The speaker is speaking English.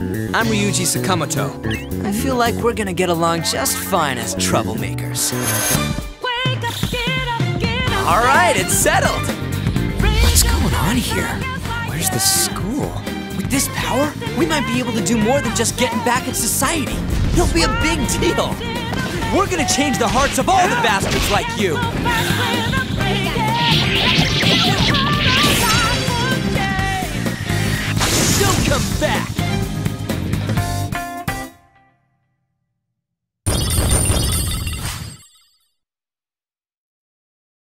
I'm Ryuji Sakamoto. I feel like we're gonna get along just fine as troublemakers. All right, it's settled. What's going on here? Where's the school? With this power, we might be able to do more than just getting back at society. It'll be a big deal. We're gonna change the hearts of all the bastards like you. Don't come back!